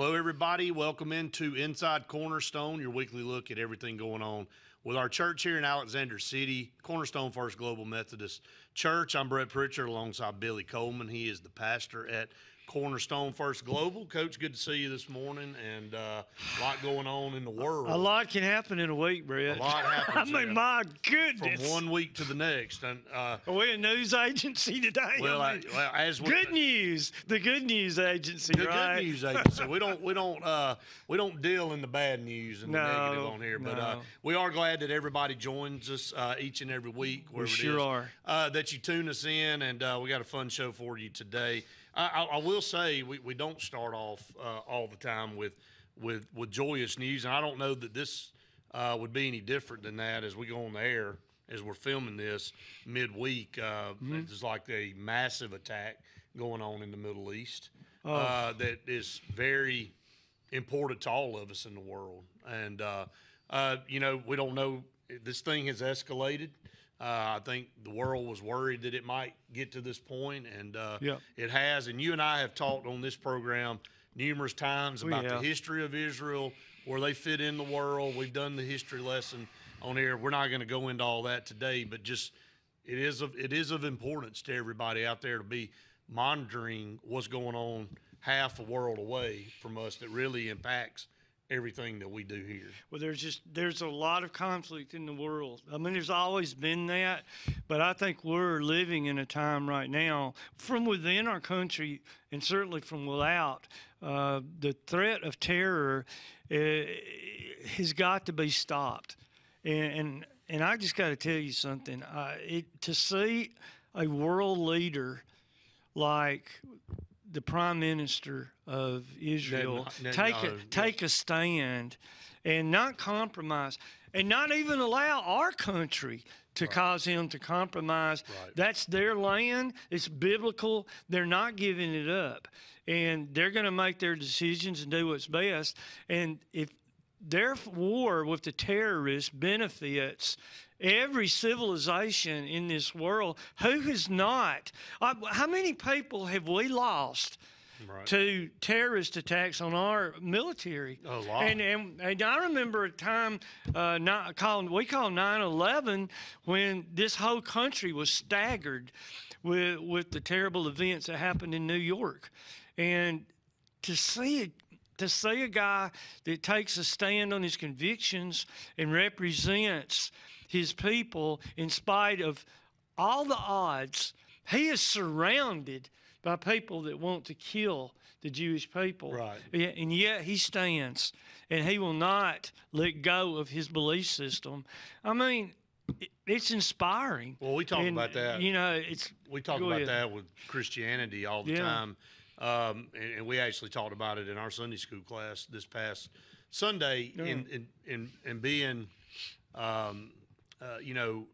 Hello, everybody. Welcome into Inside Cornerstone, your weekly look at everything going on with our church here in Alexander City, Cornerstone First Global Methodist Church. I'm Brett Pritchard alongside Billy Coleman. He is the pastor at Cornerstone First Global. Coach, good to see you this morning, and uh, a lot going on in the world. A lot can happen in a week, Brett. A lot happens. I mean, yeah. my goodness. from one week to the next, and uh, Are we a news agency today? well, I I, well, as we, good news. The good news agency, The right? good news agency. we don't we don't uh, we don't deal in the bad news and the negative on here, but uh, no. we are glad that everybody joins us uh, each and every week. Wherever it sure is, are. Uh, that you tune us in, and uh, we got a fun show for you today. I, I, will say we, we don't start off uh, all the time with with with joyous news, and I don't know that this uh, would be any different than that as we go on the air as we're filming this midweek. Uh, Mm-hmm. There's like a massive attack going on in the Middle East Oh. uh, that is very important to all of us in the world. And, uh, uh, you know, we don't know, this thing has escalated. Uh, I think the world was worried that it might get to this point, and uh, Yeah. it has. And you and I have talked on this program numerous times about the history of Israel, where they fit in the world. We've done the history lesson on here. We're not going to go into all that today, but just it is of it is of importance to everybody out there to be monitoring what's going on half a world away from us that really impacts everything that we do here. Well, there's just there's a lot of conflict in the world. I mean, there's always been that, but I think we're living in a time right now, from within our country and certainly from without, uh, the threat of terror uh, has got to be stopped. And and, and I just got to tell you something. Uh, it, to see a world leader like the prime minister of Israel take a, take a stand and not compromise and not even allow our country to cause him to compromise. Right. That's their land. It's biblical. They're not giving it up. And they're going to make their decisions and do what's best. And if their war with the terrorists benefits every civilization in this world, who has not? Uh, how many people have we lost? Right. to terrorist attacks on our military. A lot. And, and, and I remember a time uh, not called, we call 9/11 when this whole country was staggered with with the terrible events that happened in New York, and to see it. To see a guy that takes a stand on his convictions and represents his people in spite of all the odds, he is surrounded by people that want to kill the Jewish people. Right. And yet he stands and he will not let go of his belief system. I mean, it's inspiring. Well, we talk And, about that. You know, it's we talk about ahead. that with Christianity all the Yeah. time, um, and, and we actually talked about it in our Sunday school class this past Sunday. In, in in in being, um, uh, you know,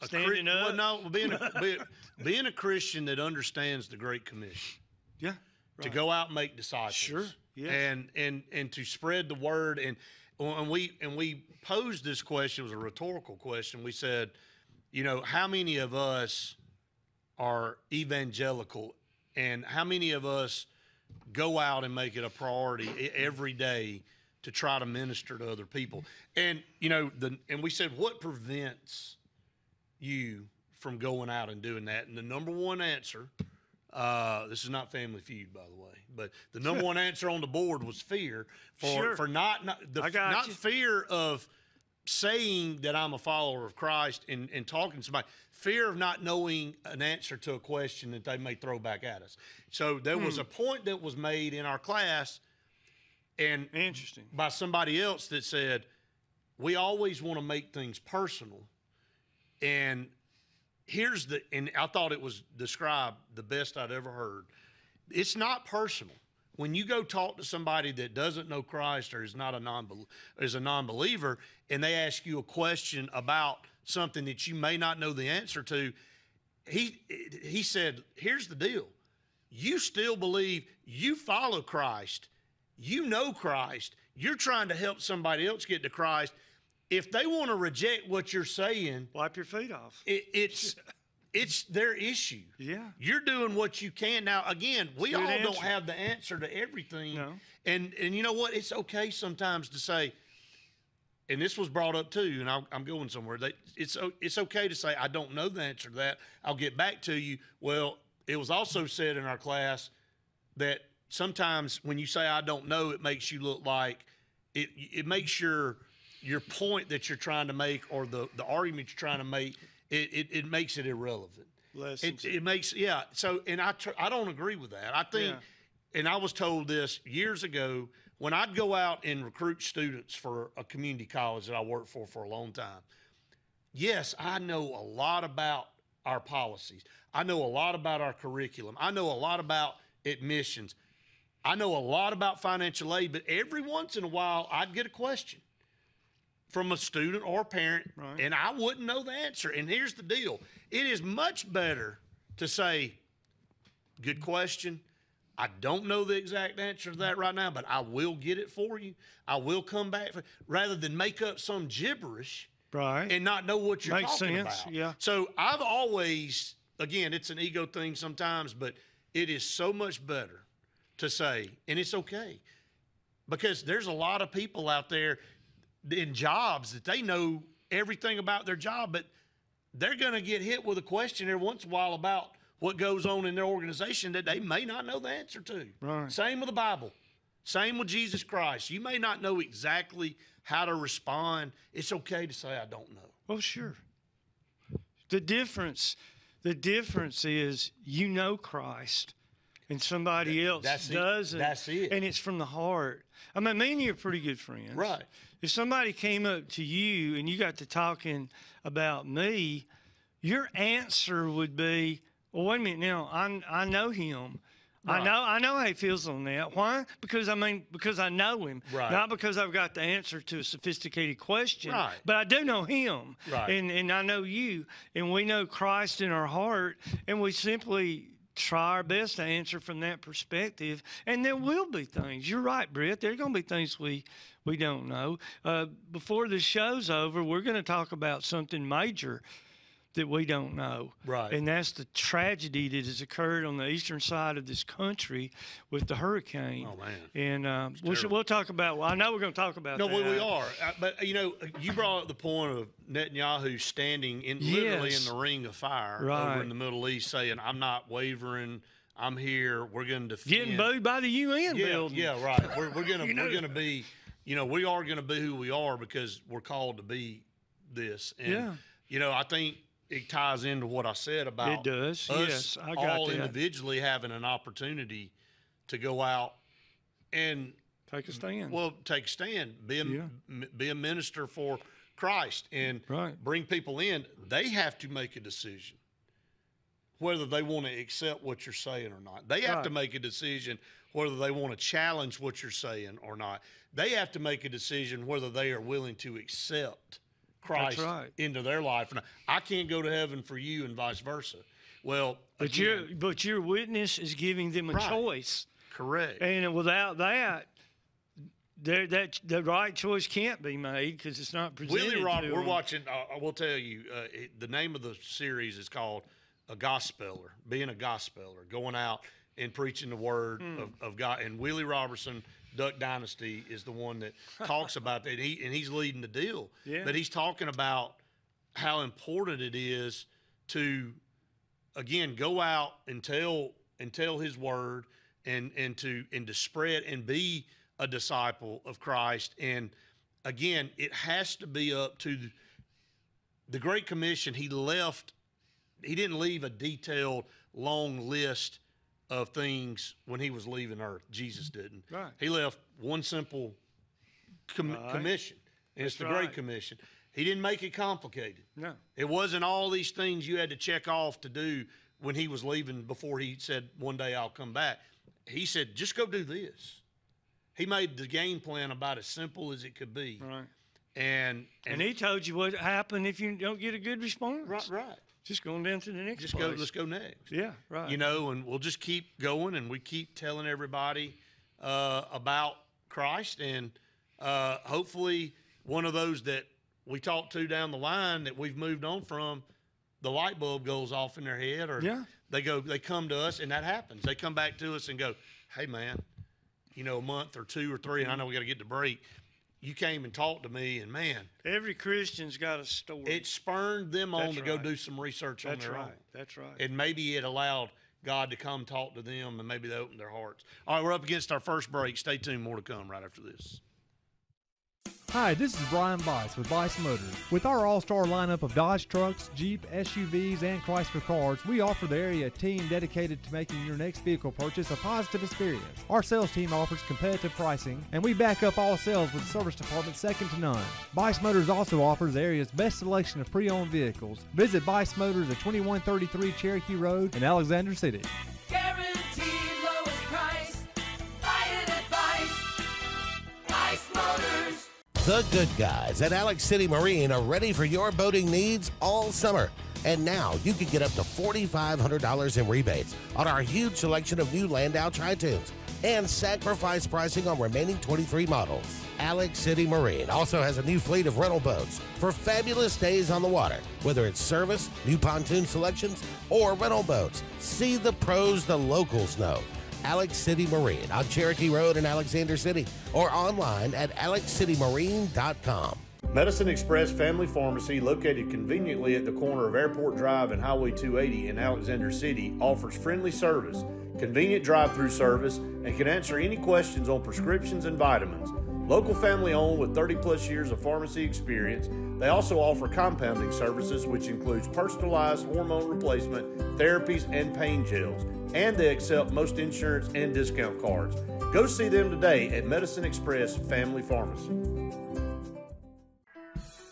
a Standing well, up. no, being a, be, being a Christian that understands the Great Commission yeah. to go out and make disciples. Sure, yes. And and and to spread the word and and we and we posed this question it was a rhetorical question. We said, you know, how many of us are evangelical and how many of us go out and make it a priority every day to try to minister to other people? And you know, the and we said what prevents you from going out and doing that? And the number one answer uh, this is not Family Feud, by the way, but the number one answer on the board was fear for Sure. for not not the, not you. fear of saying that I'm a follower of Christ and, and talking to somebody, fear of not knowing an answer to a question that they may throw back at us. So there Hmm. was a point that was made in our class, and Interesting. by somebody else that said, we always want to make things personal. And here's the, and I thought it was described the best I'd ever heard. It's not personal. When you go talk to somebody that doesn't know Christ or is not a non is a non-believer, and they ask you a question about something that you may not know the answer to, he he said, "Here's the deal: you still believe, you follow Christ, you know Christ, you're trying to help somebody else get to Christ. If they want to reject what you're saying, Wipe your feet off. it, it's it's their issue. Yeah. You're doing what you can. Now, again, we all don't have the answer to everything. No. And and you know what? It's okay sometimes to say, and this was brought up too, and I'll, I'm going somewhere. That it's it's okay to say I don't know the answer to that. I'll get back to you. Well, it was also said in our class that sometimes when you say I don't know, it makes you look like it. It makes your your point that you're trying to make or the the argument you're trying to make. It it, it makes it irrelevant. It, Lessons. it makes yeah. So and I tr- I don't agree with that. I think, Yeah. and I was told this years ago when I'd go out and recruit students for a community college that I worked for for a long time. Yes, I know a lot about our policies. I know a lot about our curriculum. I know a lot about admissions. I know a lot about financial aid, but every once in a while I'd get a question from a student or a parent, Right. and I wouldn't know the answer. And here's the deal it is much better to say, Good question. I don't know the exact answer to that right now, but I will get it for you. I will come back for, rather than make up some gibberish right. and not know what you're talking about Makes talking sense, about. yeah. So I've always, again, it's an ego thing sometimes, but it is so much better to say, and it's okay, because there's a lot of people out there in jobs that they know everything about their job, but they're going to get hit with a question every once in a while about what goes on in their organization that they may not know the answer to. Right. Same with the Bible. Same with Jesus Christ. You may not know exactly how to respond. It's okay to say, I don't know. Well, sure. The difference, the difference is you know Christ, and somebody else that's doesn't. That's it. And it's from the heart. I mean, me and you are pretty good friends. Right. If somebody came up to you and you got to talking about me, your answer would be, "Well, wait a minute. Now I I know him." I know I know how he feels on that. Why? Because I mean because I know him. Right. Not because I've got the answer to a sophisticated question. Right. But I do know him. Right. And and I know you. And we know Christ in our heart. And we simply try our best to answer from that perspective. And there will be things. You're right, Britt. There are gonna be things we we don't know. Uh, before the show's over, we're gonna talk about something major that we don't know. Right. And that's the tragedy that has occurred on the eastern side of this country with the hurricane. Oh, man. And um, we should, we'll talk about. Well, I know we're going to talk about. No, that. we, we are. Uh, But, you know, you brought up the point of Netanyahu standing in literally in the ring of fire over in the Middle East saying, I'm not wavering. I'm here. We're going to defend. Getting booed by the UN yeah, building. Yeah, right. We're, we're gonna You know. we're gonna be, you know, we are gonna be who we are because we're called to be this. And Yeah. you know, I think it ties into what I said about It does. us Yes, I got all that. individually having an opportunity to go out and Take a stand. well take a stand, be a, Yeah. m- be a minister for Christ and Right. bring people in. They have to make a decision whether they want to accept what you're saying or not. They have to make a decision whether they want to challenge what you're saying or not. They have to make a decision whether they are willing to accept Christ right. into their life not. I can't go to heaven for you and vice versa. Well, but again, your but your witness is giving them a Right. choice, correct. and without that, there that the right choice can't be made because it's not presented. Willie Rob, we're watching. Uh, I will tell you, uh, it, the name of the series is called "A Gospeller," being a Gospeller, going out and preaching the word Hmm. of, of God. And Willie Robertson, Duck Dynasty, is the one that talks about that. He and he's leading the deal. Yeah. But he's talking about how important it is to, again, go out and tell and tell His word, and and to and to spread and be a disciple of Christ. And again, it has to be up to the, the Great Commission. He left. He didn't leave a detailed, long list of things when he was leaving Earth. Jesus mm-hmm. didn't. Right. He left one simple com- Right. commission, and it's the That's Great. Commission. He didn't make it complicated. No. It wasn't all these things you had to check off to do when he was leaving before he said, One day I'll come back. He said, Just go do this. He made the game plan about as simple as it could be. Right. And, And he told you what happened if you don't get a good response. right, right. Just going down to the next Just go, let's go next. Yeah, right. You know, and we'll just keep going and we keep telling everybody uh, about Christ. And uh, hopefully, one of those that we talked to down the line that we've moved on from the light bulb goes off in their head, or Yeah. they go, they come to us, and that happens. They come back to us and go, "Hey, man, you know, a month or two or three, and I know we got to get the break. You came and talked to me, and man, Every Christian's got a story. it spurred them on That's to go do some research on That's their right. own. That's right. And maybe it allowed God to come talk to them, and maybe they opened their hearts. All right, we're up against our first break. Stay tuned. More to come right after this. Hi, this is Brian Bice with Bice Motors. With our all-star lineup of Dodge trucks, Jeep, SUVs, and Chrysler cars, we offer the area a team dedicated to making your next vehicle purchase a positive experience. Our sales team offers competitive pricing, and we back up all sales with service department second to none. Bice Motors also offers the area's best selection of pre-owned vehicles. Visit Bice Motors at 2133 Cherokee Road in Alexander City. Guaranteed The good guys at Alex City Marine are ready for your boating needs all summer. And now you can get up to $4,500 in rebates on our huge selection of new Landau Tritoons and sacrifice pricing on remaining 23 models. Alex City Marine also has a new fleet of rental boats for fabulous days on the water, whether it's service, new pontoon selections, or rental boats. See the pros the locals know. Alex City Marine on Cherokee Road in Alexander City or online at alexcitymarine.com. Medicine Express Family Pharmacy, located conveniently at the corner of Airport Drive and Highway 280 in Alexander City, offers friendly service, convenient drive through service, and can answer any questions on prescriptions and vitamins. Local family owned with 30 plus years of pharmacy experience, they also offer compounding services, which includes personalized hormone replacement, therapies, and pain gels. And they accept most insurance and discount cards. Go see them today at Medicine Express Family Pharmacy.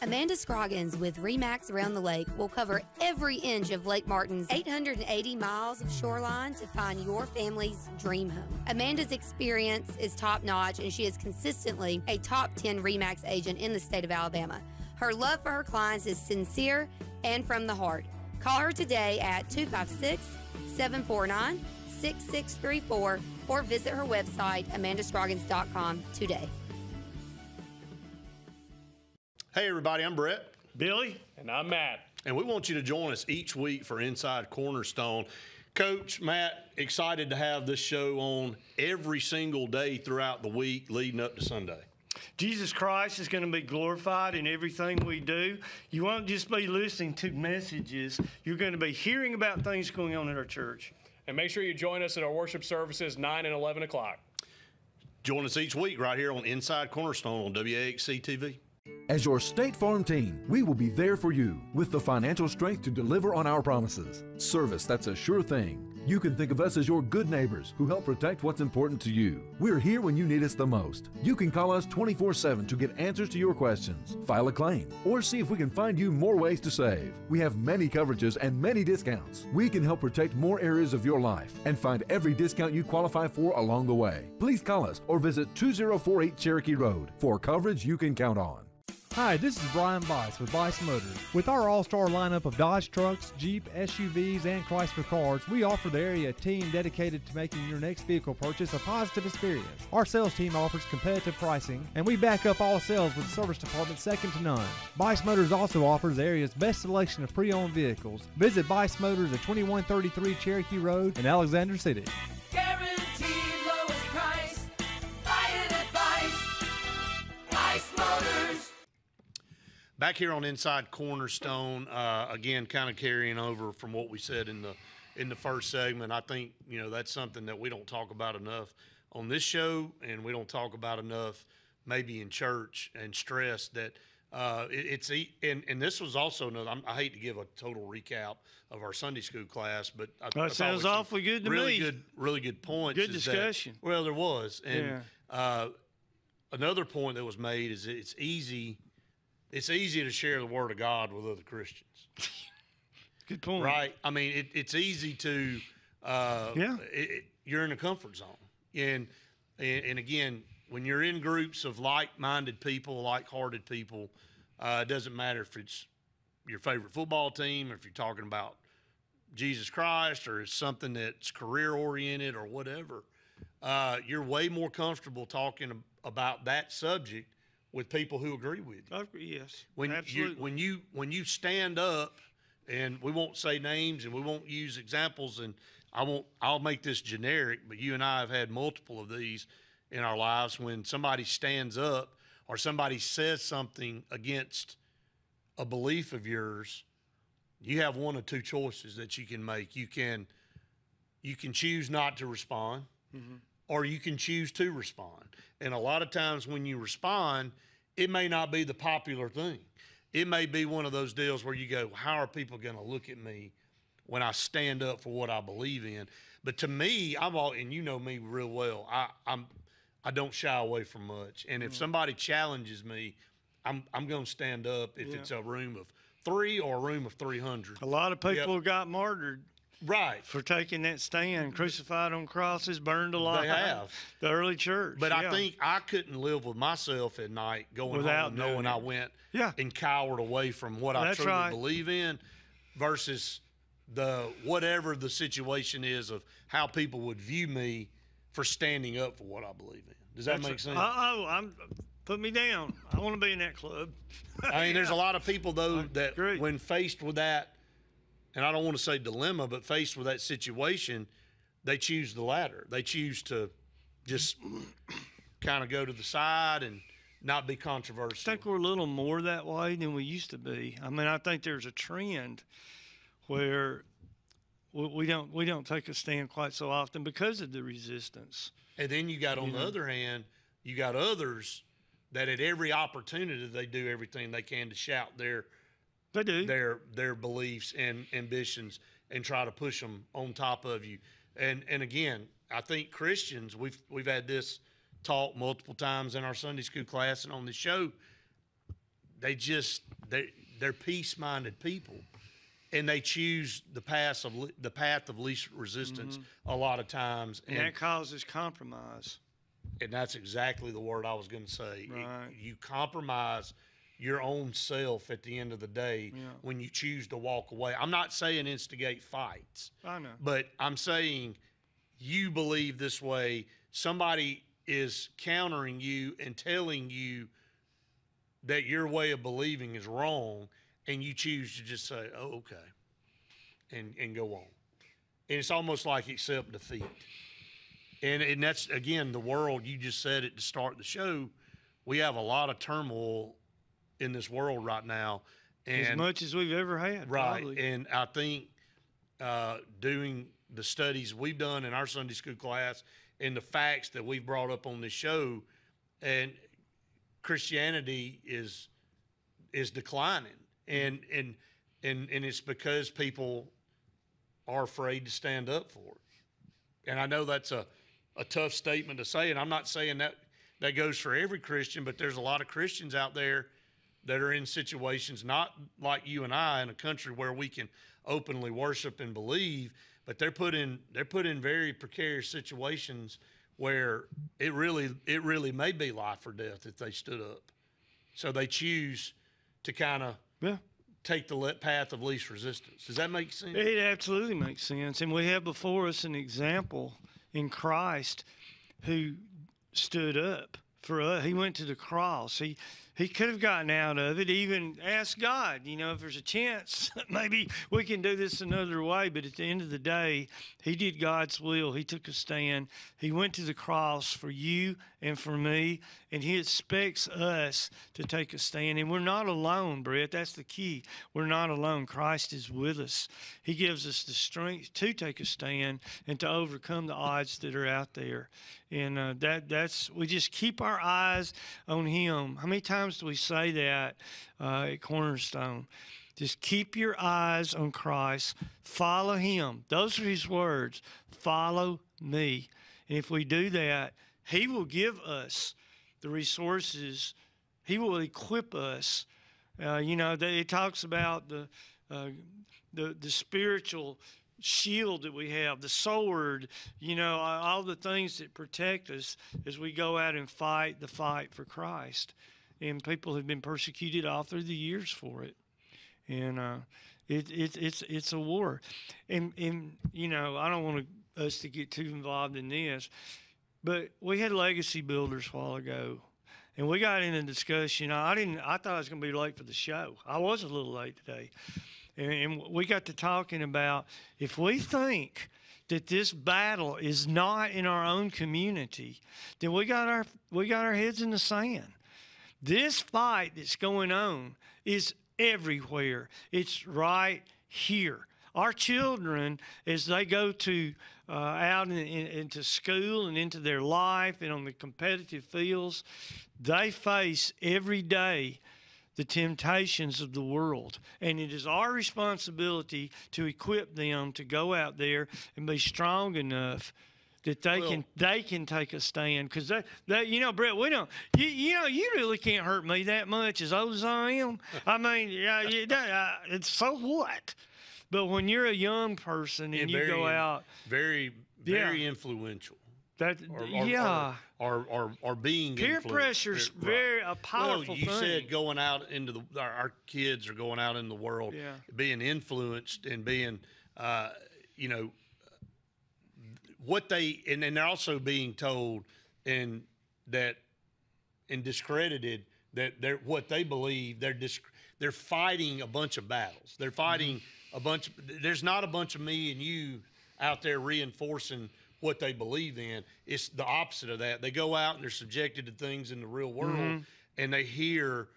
Amanda Scroggins with Remax Around the Lake will cover every inch of Lake Martin's 880 miles of shoreline to find your family's dream home. Amanda's experience is top notch and she is consistently a top 10 Remax agent in the state of Alabama. Her love for her clients is sincere and from the heart. Call her today at 256 749 6634 or visit her website, amandascroggins.com today. Hey, everybody, I'm Brett. Billy? And I'm Matt. And we want you to join us each week for Inside Cornerstone. Coach, Matt, excited to have this show on every single day throughout the week leading up to Sunday. Jesus Christ is going to be glorified in everything we do. You won't just be listening to messages, you're going to be hearing about things going on in our church. And make sure you join us at our worship services 9 and 11 o'clock. Join us each week right here on Inside Cornerstone on WAXC TV. As your State Farm team, we will be there for you with the financial strength to deliver on our promises. Service that's a sure thing. You can think of us as your good neighbors who help protect what's important to you. We're here when you need us the most. You can call us 24 7 to get answers to your questions, file a claim, or see if we can find you more ways to save. We have many coverages and many discounts. We can help protect more areas of your life and find every discount you qualify for along the way. Please call us or visit 2048 Cherokee Road for coverage you can count on. Hi, this is Brian Bice with Bice Motors. With our all-star lineup of Dodge trucks, Jeep, SUVs, and Chrysler cars, we offer the area a team dedicated to making your next vehicle purchase a positive experience. Our sales team offers competitive pricing, and we back up all sales with service department second to none. Bice Motors also offers the area's best selection of pre-owned vehicles. Visit Bice Motors at 2133 Cherokee Road in Alexander City. Guaranteed lowest price. Buy it at Motors. Back here on Inside Cornerstone, uh, again, kind of carrying over from what we said in the in the first segment. I think you know that's something that we don't talk about enough on this show, and we don't talk about enough maybe in church and stress that uh, it, it's e- and and this was also another. I'm, I hate to give a total recap of our Sunday school class, but I, I sounds awfully good to really me. good, really good points. Good is that- discussion. well, there was, and Yeah. uh, another point that was made is it's easy it's easy to share the word of God with other Christians, Good point. right? I mean, it, it's easy to, uh, Yeah. it, it- you're in a comfort zone, and, and and again, when you're in groups of like-minded people, like-hearted people, uh, it doesn't matter if it's your favorite football team, or if you're talking about Jesus Christ, or it's something that's career-oriented or whatever. Uh, you're way more comfortable talking about that subject with people who agree with you Oh, yes. when you when you when you stand up and we won't say names and we won't use examples and I won't I'll make this generic, but you and I have had multiple of these in our lives when somebody stands up or somebody says something against a belief of yours, you have one of two choices that you can make. You can you can choose not to respond or you can choose to respond. And a lot of times when you respond, it may not be the popular thing. It may be one of those deals where you go, How are people going to look at me when I stand up for what I believe in? But to me, I'm all, and you know me real well, I, I'm, I don't shy away from much. And if mm. somebody challenges me, I'm, I'm going to stand up if Yeah. it's a room of three or a room of 300. A lot of people got martyred Right. for taking that stand, crucified on crosses, burned alive they have. The early church. But I think I couldn't live with myself at night going Without home knowing doing I went Yeah. and cowered away from what I truly right. believe in versus the whatever the situation is of how people would view me for standing up for what I believe in. Does that make sense? Uh oh, I'm put me down. I want to be in that club. I mean, there's a lot of people though that when faced with that, and I don't want to say dilemma, but faced with that situation, they choose the latter. They choose to just kind of go to the side and not be controversial. I think we're a little more that way than we used to be. I mean, I think there's a trend where we, we don't we don't take a stand quite so often because of the resistance. And then you got on the other hand, you got others that at every opportunity they do everything they can to shout their They do. their their beliefs and ambitions and try to push them on top of you. And and again, I think Christians we've we've had this talk multiple times in our Sunday school class and on the show. They just they they're peace minded people, and they choose the path of the path of least resistance mm-hmm. a lot of times. and that causes compromise. and that's exactly the word I was going to say. Right. you compromise your own self at the end of the day Yeah. when you choose to walk away. I'm not saying instigate fights, I know. but I'm saying you believe this way. Somebody is countering you and telling you that your way of believing is wrong, and you choose to just say, "Oh, okay," and and go on. And it's almost like accept defeat. And and that's again the world. You just said it to start the show. We have a lot of turmoil in this world right now, and as much as we've ever had. right. probably. And I think uh, doing the studies we've done in our Sunday school class and the facts that we've brought up on this show, and Christianity is is declining, and and and and it's because people are afraid to stand up for it. And I know that's a, a tough statement to say, and I'm not saying that that goes for every Christian, but there's a lot of Christians out there that are in situations not like you and I in a country where we can openly worship and believe, but they're put in they're put in very precarious situations where it really it really may be life or death if they stood up. So they choose to kind of yeah. take the path of least resistance. Does that make sense? It absolutely makes sense. And we have before us an example in Christ who stood up for us. He went to the cross. He he could have gotten out of it, even asked God, you know, if there's a chance, maybe we can do this another way. But at the end of the day, he did God's will. He took a stand. He went to the cross for you and for me, and he expects us to take a stand. And we're not alone, Brett. That's the key. We're not alone. Christ is with us. He gives us the strength to take a stand and to overcome the odds that are out there. And uh, that that's we just keep our eyes on Him. How many times we say that uh, at Cornerstone? Just keep your eyes on Christ. Follow Him. Those are His words. Follow me. And if we do that, He will give us the resources. He will equip us. Uh, you know, it talks about the, uh, the the spiritual shield that we have, the sword. You know, all the things that protect us as we go out and fight the fight for Christ. And people have been persecuted all through the years for it and uh, it, it, it's it's a war, and and you know I don't want to, us to get too involved in this, but we had legacy builders a while ago, and we got in a discussion. I didn't. I thought I was going to be late for the show. I was a little late today, and, and we got to talking about if we think that this battle is not in our own community, then we got our we got our heads in the sand. This fight that's going on is everywhere. It's right here. Our children, as they go to uh, out in, in, into school and into their life and on the competitive fields, they face every day the temptations of the world. And it is our responsibility to equip them to go out there and be strong enough that they Well- can they can take a stand because they, they you know Brett we don't you, you know you really can't hurt me that much as old as I am I mean yeah you, that, uh, it's so what but when you're a young person and And you go out very Yeah. very influential. that Or, or, yeah Or, or, or, being peer pressure's Right. very a powerful well, you thing said going out into the our, our kids are going out in the world, Yeah. being influenced and being, uh, you know, what they and then they're also being told and that and discredited that they're what they believe they're dis, they're fighting a bunch of battles. They're fighting a bunch. Of, there's not a bunch of me and you out there reinforcing what they believe in. It's the opposite of that. They go out and they're subjected to things in the real world, mm-hmm. and they hear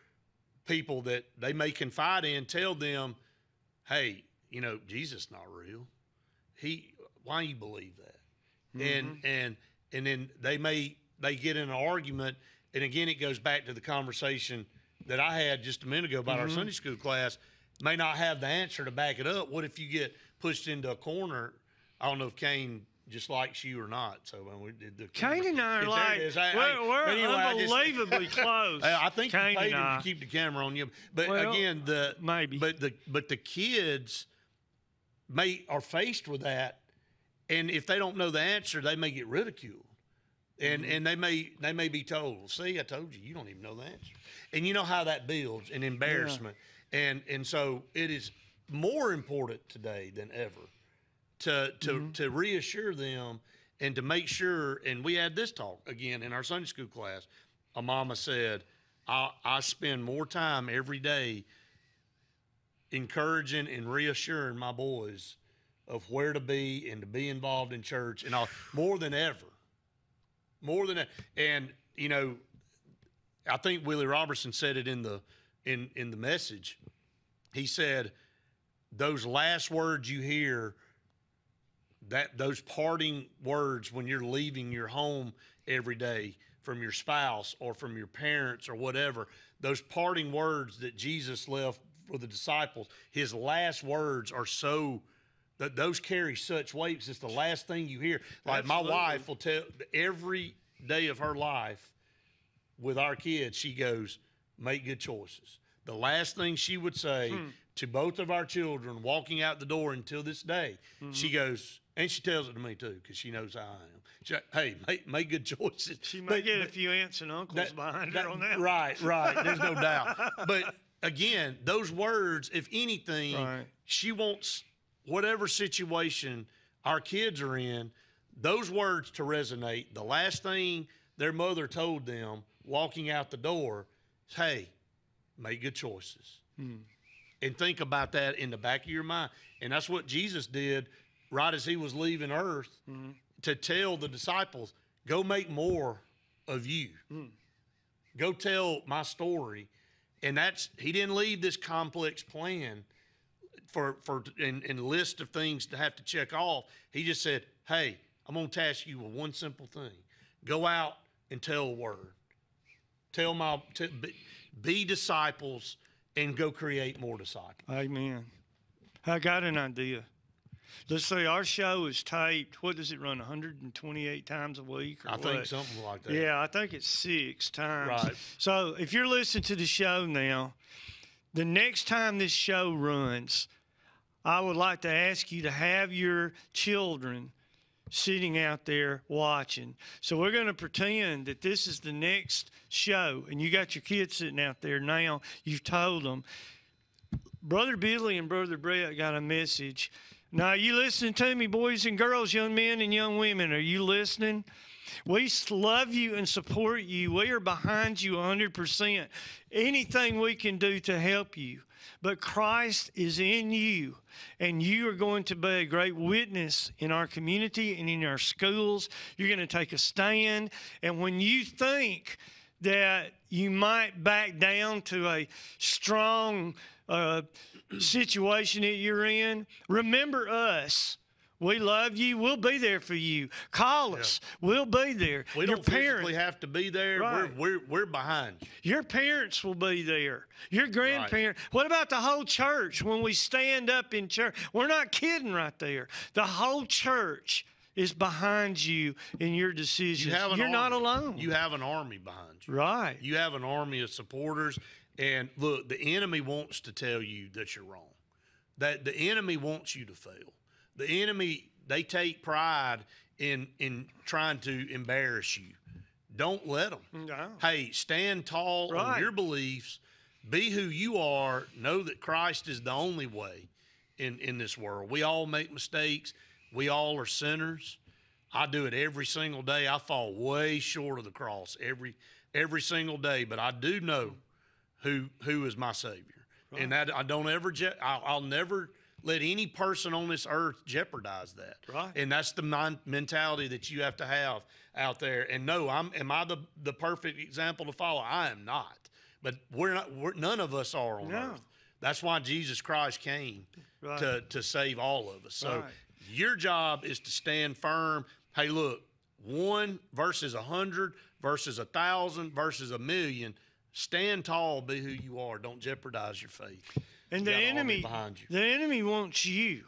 people that they may confide in tell them, "Hey, you know, Jesus not real. He, why you believe that?" And mm-hmm. and and then they may they get in an argument, and again, it goes back to the conversation that I had just a minute ago about our mm-hmm. Sunday school class. May not have the answer to back it up. What if you get pushed into a corner? I don't know if Kane just likes you or not. So when we did the Kane and I are like. I- we're, we're anyway, I just- unbelievably close. I I think Kane you paid him to keep the camera on you. But Well, again, the maybe. But the but the kids may are faced with that, and if they don't know the answer, they may get ridiculed, and Mm-hmm. and they may they may be told, "See, I told you, you don't even know the answer," and you know how that builds an embarrassment, and and so it is more important today than ever to to Mm-hmm. to reassure them and to make sure. And we had this talk again in our Sunday school class. A mama said, "I I spend more time every day encouraging and reassuring my boys of where to be and to be involved in church and all more than ever, more than and you know." I think Willie Robertson said it in the in in the message. He said, "Those last words you hear that those parting words when you're leaving your home every day from your spouse or from your parents or whatever those parting words that jesus left for the disciples his last words are so that those carry such weight it's the last thing you hear like my wife will tell every day of her life with our kids she goes make good choices the last thing she would say hmm. to both of our children walking out the door until this day she mm-hmm. goes and she tells it to me too because she knows how i am she, hey make, make good choices She may But- get a few aunts and uncles that- behind that- her on that. Right, right. There's no doubt. But again, those words, if anything, Right. she wants whatever situation our kids are in, those words to resonate. The last thing their mother told them walking out the door is, hey, make good choices. Hmm. And think about that in the back of your mind. And that's what Jesus did right as he was leaving earth mm-hmm. to tell the disciples, go make more of you hmm. go tell my story and that's he didn't leave this complex plan for for in, in list of things to have to check off he just said hey i'm going to task you with one simple thing go out and tell a word tell my t- be, disciples and go create more disciples Amen. I got an idea. Let's say our show is taped. What does it run? 128 times a week? Or i think what? something like that Yeah, I think it's six times. Right. So if you're listening to the show now, the next time this show runs, I would like to ask you to have your children sitting out there watching. So we're going to pretend that this is the next show, and you got your kids sitting out there now. You've told them. Brother Billy and Brother Brett got a message. Now, you listening to me, boys and girls, young men and young women? Are you listening? We love you and support you. We are behind you 100%. Anything we can do to help you. But Christ is in you, and you are going to be a great witness in our community and in our schools. You're going to take a stand. And when you think that you might back down to a strong uh, situation that you're in, remember us. We love you. We'll be there for you. Call us. We'll be there. We Your don't physically parents, have to be there. Right. We're, we're we're behind you. your parents will be there. Your grandparent. What about the whole church when we stand up in church? We're not kidding right there. The whole church is behind you in your decisions. You You're not alone. You have an army behind you. right. You have an army of supporters. And look, the enemy wants to tell you that you're wrong. That the enemy wants you to fail. The enemy they take pride in in trying to embarrass you. Don't let them. No. Hey, stand tall Right. on your beliefs. Be who you are. Know that Christ is the only way in in this world. We all make mistakes. We all are sinners. I do it every single day. I fall way short of the cross every every single day, but I do know who who is my savior, and that I don't ever. I'll, I'll never let any person on this earth jeopardize that. Right. And that's the mind, mentality that you have to have out there. And no, I'm. Am I the the perfect example to follow? I am not. But we're not. We're, none of us are on No. earth. That's why Jesus Christ came Right. to to save all of us. So Right. your job is to stand firm. Hey, look, one versus a hundred versus a thousand versus a million. Stand tall, be who you are. Don't jeopardize your faith. And the got an army enemy behind you. The enemy wants you.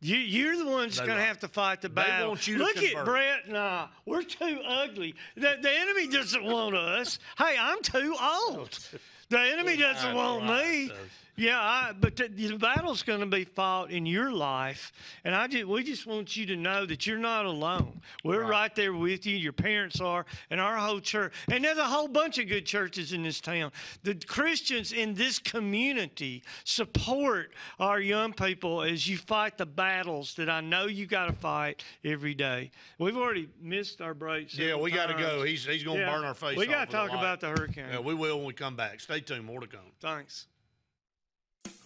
You, you're the ones They going to have to fight the they battle. want you to Look at. Brett and I. We're too ugly. The, the enemy doesn't want us. Hey, I'm too old. The enemy doesn't want me. Yeah, I, but the, the battle's going to be fought in your life, and I just we just want you to know that you're not alone. We're right, there with you. Your parents are, and our whole church, and there's a whole bunch of good churches in this town. The Christians in this community support our young people as you fight the battles that I know you got to fight every day. We've already missed our break. Yeah, we got to go. He's he's going to Yeah, burn our face. We got to talk about the hurricane. Yeah, we will when we come back. Stay tuned. More to come. Thanks.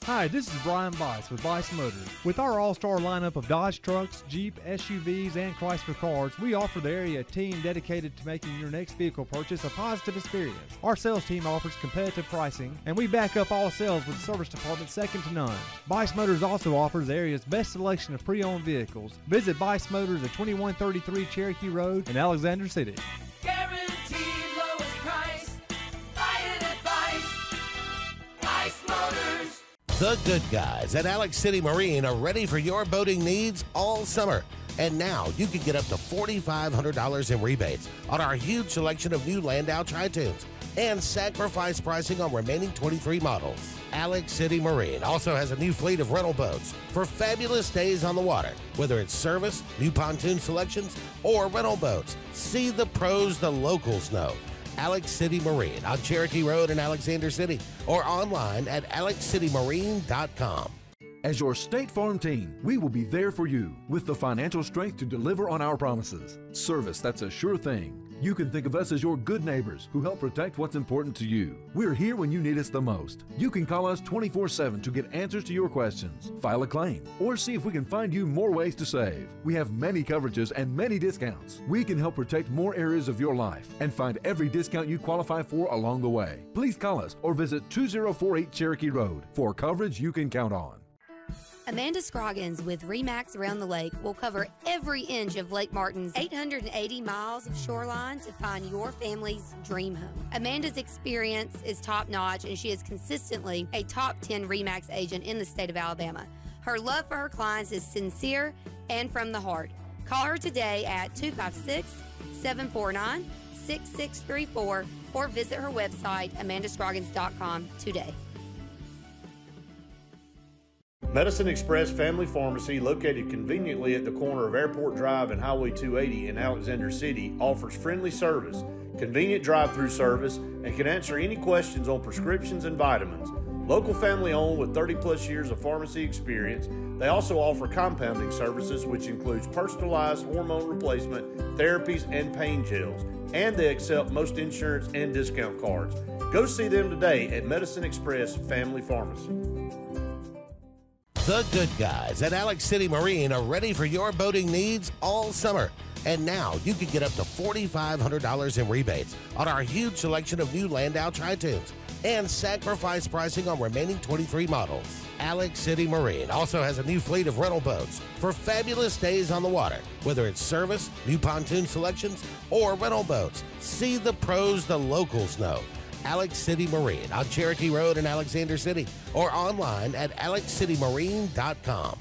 Hi, this is Brian Bice with Bice Motors. With our all-star lineup of Dodge trucks, Jeep, SUVs, and Chrysler cars, we offer the area a team dedicated to making your next vehicle purchase a positive experience. Our sales team offers competitive pricing, and we back up all sales with service department second to none. Bice Motors also offers the area's best selection of pre-owned vehicles. Visit Bice Motors at 2133 Cherokee Road in Alexander City. The good guys at Alex City Marine are ready for your boating needs all summer. And now you can get up to $4,500 in rebates on our huge selection of new Landau Tritoons and sacrifice pricing on remaining 23 models. Alex City Marine also has a new fleet of rental boats for fabulous days on the water, whether it's service, new pontoon selections, or rental boats. See the pros the locals know. Alex City Marine on Cherokee Road in Alexander City or online at alexcitymarine.com. As your State Farm team, we will be there for you with the financial strength to deliver on our promises. Service that's a sure thing. You can think of us as your good neighbors who help protect what's important to you. We're here when you need us the most. You can call us 24 7 to get answers to your questions, file a claim, or see if we can find you more ways to save. We have many coverages and many discounts. We can help protect more areas of your life and find every discount you qualify for along the way. Please call us or visit 2048 Cherokee Road for coverage you can count on. Amanda Scroggins with Remax Around the Lake will cover every inch of Lake Martin's 880 miles of shoreline to find your family's dream home. Amanda's experience is top notch and she is consistently a top 10 Remax agent in the state of Alabama. Her love for her clients is sincere and from the heart. Call her today at 256 749 6634 or visit her website, amandascroggins.com today. Medicine Express Family Pharmacy, located conveniently at the corner of Airport Drive and Highway 280 in Alexander City, offers friendly service, convenient drive through service, and can answer any questions on prescriptions and vitamins. Local family owned with 30 plus years of pharmacy experience, they also offer compounding services, which includes personalized hormone replacement, therapies, and pain gels. And they accept most insurance and discount cards. Go see them today at Medicine Express Family Pharmacy. The good guys at Alex City Marine are ready for your boating needs all summer. And now you can get up to $4,500 in rebates on our huge selection of new Landau Tritoons and sacrifice pricing on remaining 23 models. Alex City Marine also has a new fleet of rental boats for fabulous days on the water, whether it's service, new pontoon selections, or rental boats. See the pros the locals know. Alex City Marine on Cherokee Road in Alexander City or online at alexcitymarine.com.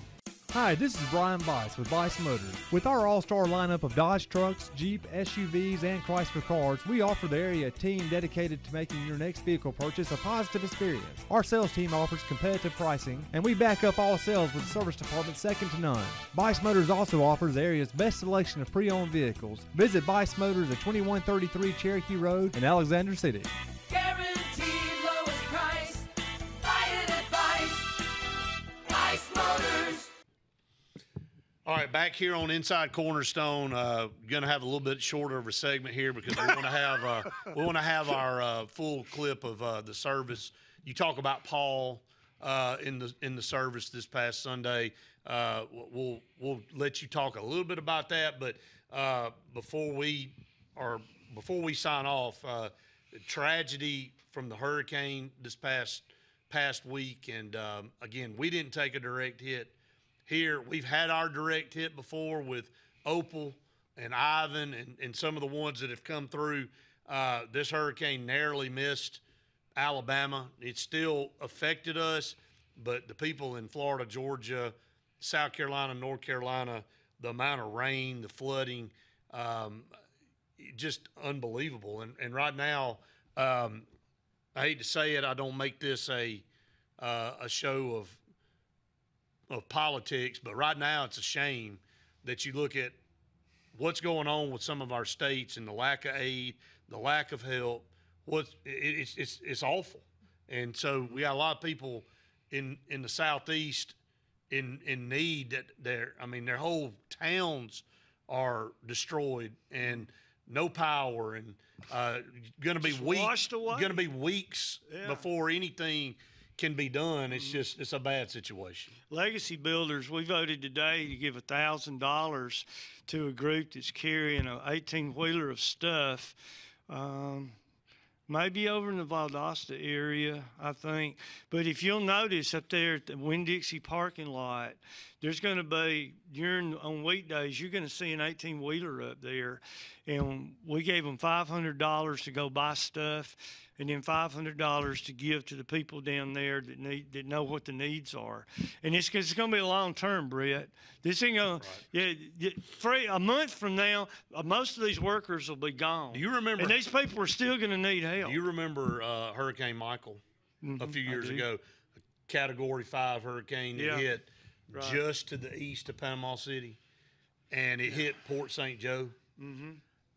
Hi, this is Brian Bice with Bice Motors. With our all-star lineup of Dodge trucks, Jeep, SUVs, and Chrysler cars, we offer the area a team dedicated to making your next vehicle purchase a positive experience. Our sales team offers competitive pricing, and we back up all sales with service department second to none. Bice Motors also offers the area's best selection of pre-owned vehicles. Visit Bice Motors at 2133 Cherokee Road in Alexander City. Guaranteed lowest price. Buy it at Bice. Bice Motors. All right, back here on Inside Cornerstone, uh, going to have a little bit shorter of a segment here because we want to have uh, we want to have our uh, full clip of uh, the service. You talk about Paul uh, in the in the service this past Sunday. Uh, we'll we'll let you talk a little bit about that, but uh, before we or before we sign off, the tragedy from the hurricane this past past week, and um, again, we didn't take a direct hit here. We've had our direct hit before with Opal and Ivan and, and some of the ones that have come through. Uh, this hurricane narrowly missed Alabama. It still affected us, but the people in Florida, Georgia, South Carolina, North Carolina, the amount of rain, the flooding, um, just unbelievable. And, and right now, um, I hate to say it, I don't make this a uh, a show of of politics, but right now it's a shame that you look at what's going on with some of our states and the lack of aid, the lack of help. What it, it's it's it's awful, and so we got a lot of people in in the southeast in in need that their I mean their whole towns are destroyed and no power and uh, going to be weeks going to be weeks Yeah. before anything can be done. It's just it's a bad situation. Legacy Builders, we voted today to give thousand dollars to a group that's carrying a eighteen wheeler of stuff. Um, maybe over in the Valdosta area, I think. But if you'll notice up there at the Winn Dixie parking lot, there's going to be during on weekdays you're going to see an 18 wheeler up there, and we gave them five hundred dollars to go buy stuff, and then five hundred dollars to give to the people down there that need that know what the needs are, and it's it's going to be a long term, Brett. This ain't going to yeah, yeah three a month from now, uh, most of these workers will be gone. Do you remember? And these people are still going to need help. Do you remember uh, Hurricane Michael a few years ago? A Category Five hurricane that Yeah. hit Right. just to the east of Panama City, and it hit Port St. Joe, Mm-hmm.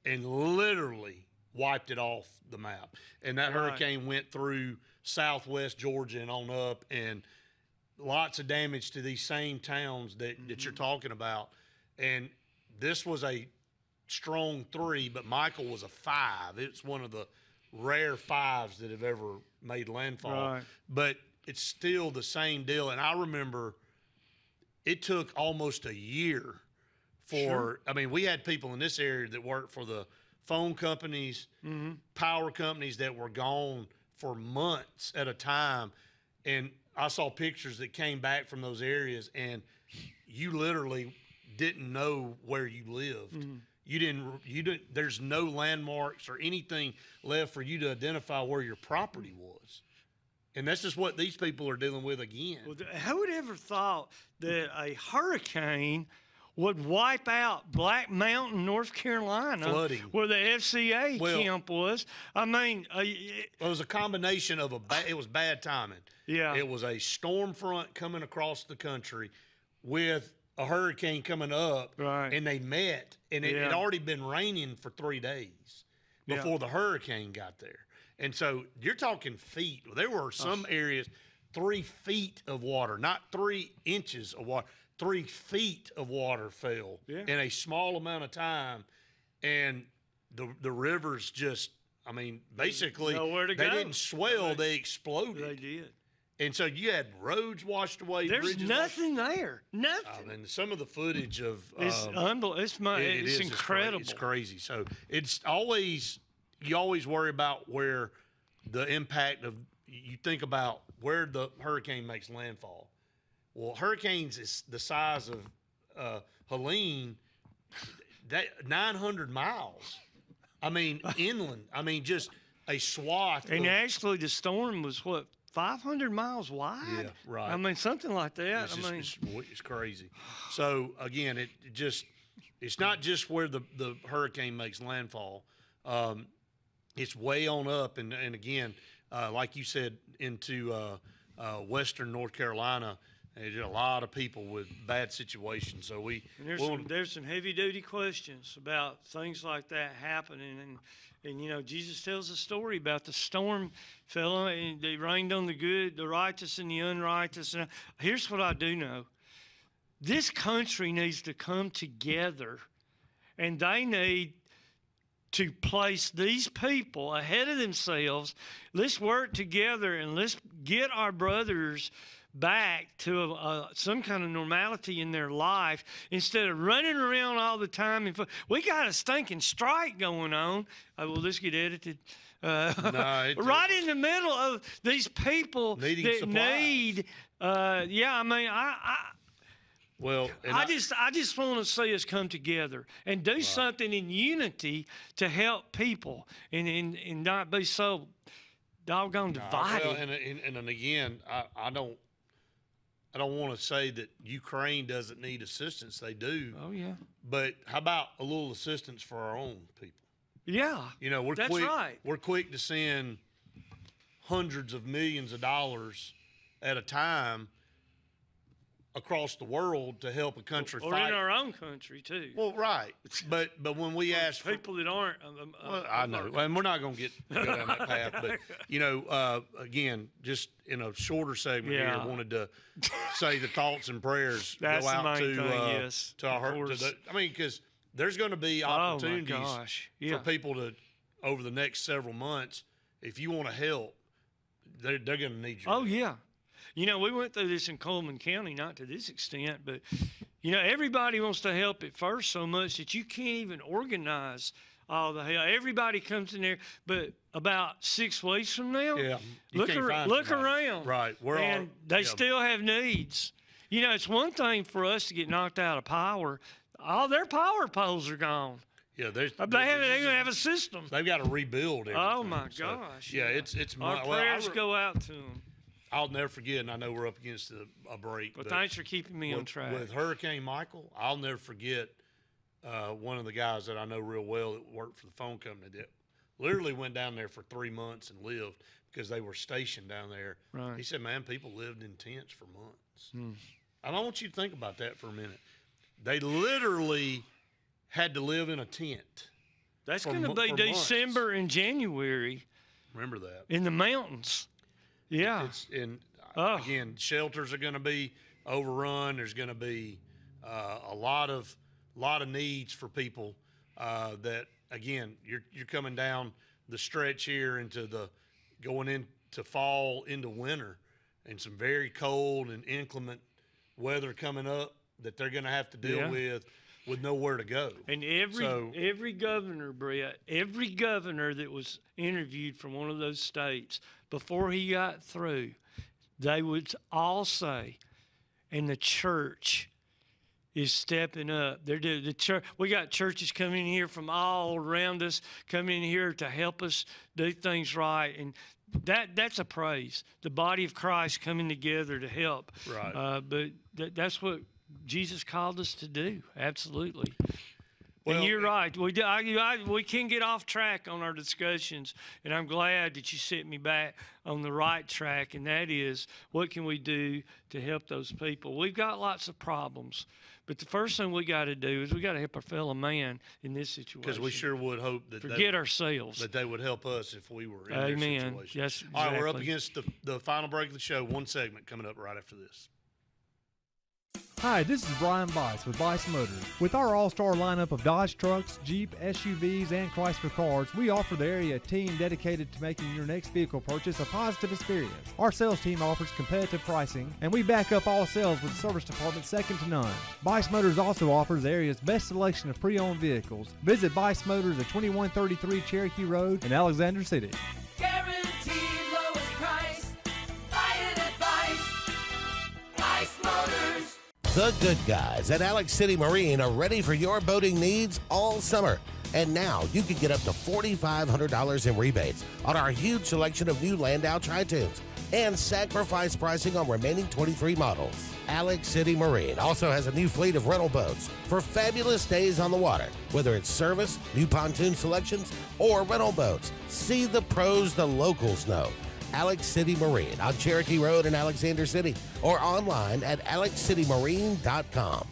and literally wiped it off the map. And that Right. hurricane went through southwest Georgia and on up, and lots of damage to these same towns that, that Mm-hmm. you're talking about. And this was a strong three, but Michael was a five. It's one of the rare fives that have ever made landfall. Right. But it's still the same deal. And I remember it took almost a year for, Sure. I mean, we had people in this area that worked for the phone companies, Mm-hmm. power companies that were gone for months at a time. And I saw pictures that came back from those areas, and you literally didn't know where you lived. Mm-hmm. You didn't. You didn't. There's no landmarks or anything left for you to identify where your property was, and that's just what these people are dealing with again. Well, who would ever thought that a hurricane would wipe out Black Mountain, North Carolina, Flooding. where the FCA Well- camp was? I mean, uh, It was a combination of a. It was bad timing. Yeah. It was a storm front coming across the country, with a hurricane coming up, Right. and they met, and it had already been raining for three days Yeah. before the hurricane got there. And so you're talking feet. There were some areas three feet of water, not three inches of water. Three feet of water fell Yeah. in a small amount of time, and the the rivers just. I mean, basically, they go. didn't swell; they exploded. They did. And so you had roads washed away. There's bridges washed- nothing there. Nothing. and some of the footage of it's um, unbelievable. It's my. it- it it's cra- incredible. It's crazy. So it's always you always worry about where the impact of you think about where the hurricane makes landfall. Well, hurricanes is the size of uh, Helene, that 900 miles. I mean, inland. I mean, just a swath. And of, actually, the storm was what 500 miles wide. Yeah, right. I mean, something like that. It's, I just, mean, it's, it's crazy. So again, it, it just it's not just where the, the hurricane makes landfall. Um, it's way on up, and and again, uh, like you said, into uh, uh, western North Carolina. There's a lot of people with bad situations. So we And there's we'll- some, there's some heavy duty questions about things like that happening, and and you know Jesus tells a story about the storm fell and they rained on the good, the righteous, and the unrighteous. And here's what I do know: this country needs to come together, and they need to place these people ahead of themselves. Let's work together and let's get our brothers back to a, a, some kind of normality in their life instead of running around all the time. And we got a stinking strike going on. Uh, will this get edited? Uh, No, right in the middle of these people Needing that supplies. need. Uh, yeah, I mean, I, I well, and I just I just want to see us come together and do something in unity to help people and and, and not be so doggone divided. Well, and, and, and again, I, I don't, I don't want to say that Ukraine doesn't need assistance. They do. oh yeah, But how about a little assistance for our own people? yeah. You know, we're That's quick. right. We're quick to send hundreds of millions of dollars at a time across the world to help a country Or fight. in our own country too. well, right, but but when we ask for people that aren't. Um, um, well, I know, and we're not going to get go down that path. But you know, uh, again, just in a shorter segment Yeah. here, I wanted to say the thoughts and prayers go out to thing, uh, yes, to our to the, I mean, because there's going to be Oh, opportunities gosh, yeah. for people to over the next several months. If you want to help, they're they're going to need you. Oh yeah. You know, we went through this in Coleman County, not to this extent, but you know, everybody wants to help at first so much that you can't even organize all the hell. Everybody comes in there, but about six weeks from now, Yeah, look ar- look somebody. around, Right, we're all- and they yeah. still have needs. You know, it's one thing for us to get knocked out of power. All their power poles are gone. yeah, there's They haven't even have a system. They've got to rebuild. Everything. Oh my So, gosh! yeah, it's it's Our my, well, I prayers go out to them. I'll never forget, and I know we're up against a, a break. But thanks for keeping me on track. With Hurricane Michael, I'll never forget uh, one of the guys that I know real well that worked for the phone company that literally went down there for three months and lived because they were stationed down there. Right. He said, "Man, people lived in tents for months." And I want you to think about that for a minute. They literally had to live in a tent. That's going to be for months. December and January Remember that. in the mountains. Yeah. It's and Oh. again, shelters are going to be overrun. There's going to be uh, a lot of lot of needs for people uh, that again you're you're coming down the stretch here into the going into fall into winter and some very cold and inclement weather coming up that they're going to have to deal Yeah. with with nowhere to go. And every So- every governor, Brett, every governor that was interviewed from one of those states before he got through, they would all say, and the church is stepping up. They're doing the church. We got churches coming in here from all around us, coming in here to help us do things right, and that that's a praise. The body of Christ coming together to help. Right. Uh, but that, that's what Jesus called us to do. Absolutely. Well, and you're right. We, do, I, I, we can get off track on our discussions, and I'm glad that you set me back on the right track, and that is what can we do to help those people? We've got lots of problems, but the first thing we got to do is we got to help our fellow man in this situation. Because we sure would hope that they, forget ourselves. that they would help us if we were in their Amen. situation. Yes, All right, we're up against the, the final break of the show. One segment coming up right after this. Hi, this is Brian Bice with Bice Motors. With our all-star lineup of Dodge trucks, Jeep, SUVs, and Chrysler cars, we offer the area a team dedicated to making your next vehicle purchase a positive experience. Our sales team offers competitive pricing, and we back up all sales with service department second to none. Bice Motors also offers the area's best selection of pre-owned vehicles. Visit Bice Motors at 2133 Cherokee Road in Alexander City. Guaranteed lowest price. Buy it at Bice. Bice Motors. The good guys at Alex City Marine are ready for your boating needs all summer. And now you can get up to $4,500 in rebates on our huge selection of new Landau Tritoons and sacrifice pricing on remaining 23 models. Alex City Marine also has a new fleet of rental boats for fabulous days on the water, whether it's service, new pontoon selections, or rental boats. See the pros the locals know. Alex City Marine on Cherokee Road in Alexander City or online at alexcitymarine.com.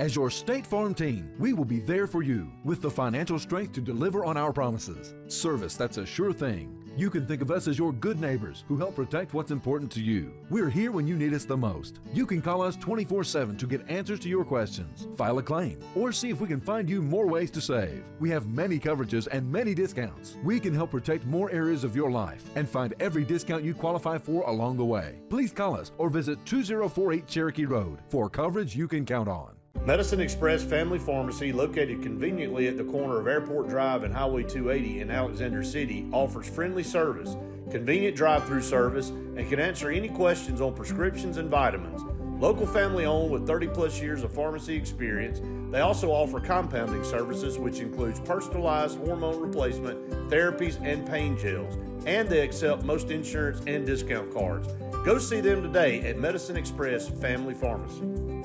As your State Farm team, we will be there for you with the financial strength to deliver on our promises. Service that's a sure thing. You can think of us as your good neighbors who help protect what's important to you. We're here when you need us the most. You can call us 24 7 to get answers to your questions, file a claim, or see if we can find you more ways to save. We have many coverages and many discounts. We can help protect more areas of your life and find every discount you qualify for along the way. Please call us or visit 2048 Cherokee Road for coverage you can count on. Medicine Express Family Pharmacy, located conveniently at the corner of Airport Drive and Highway 280 in Alexander City, offers friendly service, convenient drive through service, and can answer any questions on prescriptions and vitamins. Local family owned with 30 plus years of pharmacy experience, they also offer compounding services, which includes personalized hormone replacement, therapies, and pain gels. And they accept most insurance and discount cards. Go see them today at Medicine Express Family Pharmacy.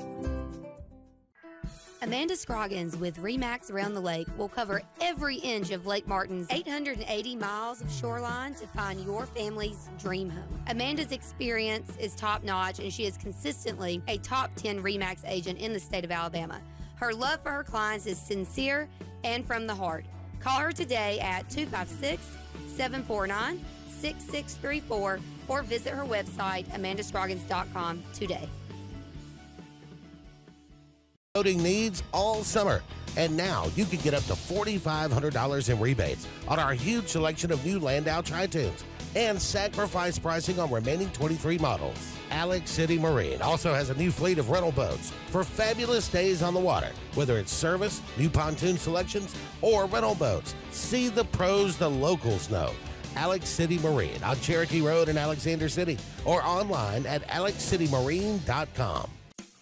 Amanda Scroggins with Remax Around the Lake will cover every inch of Lake Martin's 880 miles of shoreline to find your family's dream home. Amanda's experience is top notch and she is consistently a top 10 Remax agent in the state of Alabama. Her love for her clients is sincere and from the heart. Call her today at 256 749 6634 or visit her website, amandascroggins.com today. Boating needs all summer. And now you can get up to $4,500 in rebates on our huge selection of new Landau Tritoons and sacrifice pricing on remaining 23 models. Alex City Marine also has a new fleet of rental boats for fabulous days on the water, whether it's service, new pontoon selections, or rental boats. See the pros the locals know. Alex City Marine on Cherokee Road in Alexander City or online at alexcitymarine.com.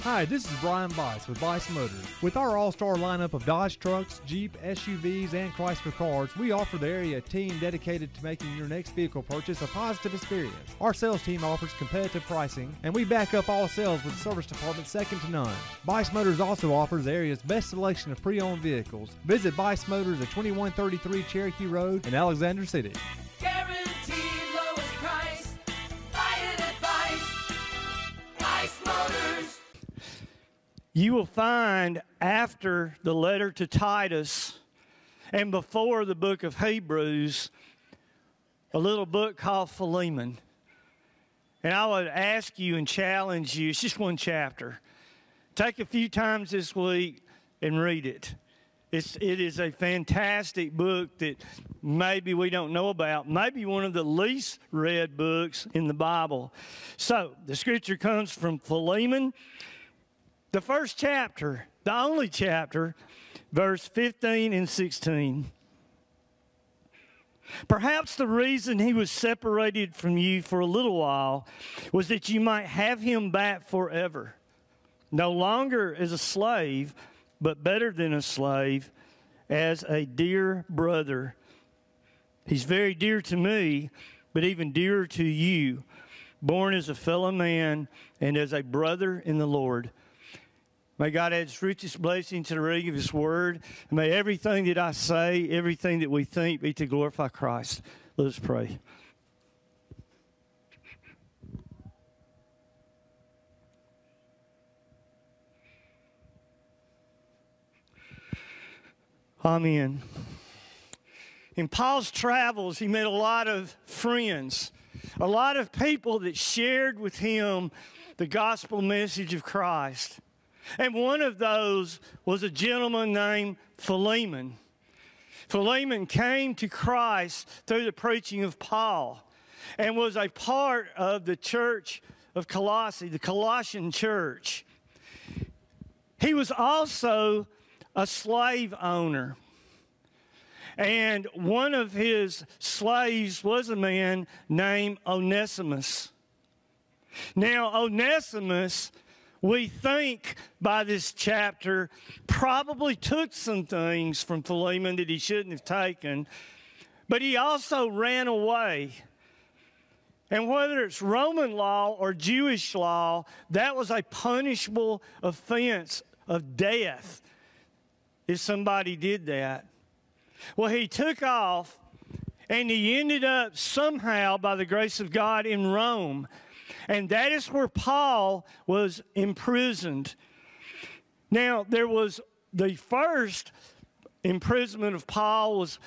Hi, this is Brian Bice with Bice Motors. With our all-star lineup of Dodge trucks, Jeep, SUVs, and Chrysler cars, we offer the area a team dedicated to making your next vehicle purchase a positive experience. Our sales team offers competitive pricing, and we back up all sales with service department second to none. Bice Motors also offers the area's best selection of pre-owned vehicles. Visit Bice Motors at 2133 Cherokee Road in Alexander City. You will find after the letter to Titus and before the book of Hebrews a little book called Philemon. And I would ask you and challenge you, it's just one chapter. Take a few times this week and read it. It's, it is a fantastic book that maybe we don't know about, maybe one of the least read books in the Bible. So the scripture comes from Philemon the first chapter, the only chapter, verse 15 and 16. Perhaps the reason he was separated from you for a little while was that you might have him back forever, no longer as a slave, but better than a slave, as a dear brother. He's very dear to me, but even dearer to you, born as a fellow man and as a brother in the Lord. May God add his richest blessing to the reading of his word. And may everything that I say, everything that we think be to glorify Christ. Let us pray. Amen. In Paul's travels, he met a lot of friends, a lot of people that shared with him the gospel message of Christ. And one of those was a gentleman named Philemon. Philemon came to Christ through the preaching of Paul and was a part of the church of Colossae, the Colossian church. He was also a slave owner. And one of his slaves was a man named Onesimus. Now, Onesimus, we think by this chapter, probably took some things from Philemon that he shouldn't have taken, but he also ran away. And whether it's Roman law or Jewish law, that was a punishable offense of death if somebody did that. Well, he took off and he ended up somehow, by the grace of God, in Rome. And that is where Paul was imprisoned. Now, there was the first imprisonment of Paul was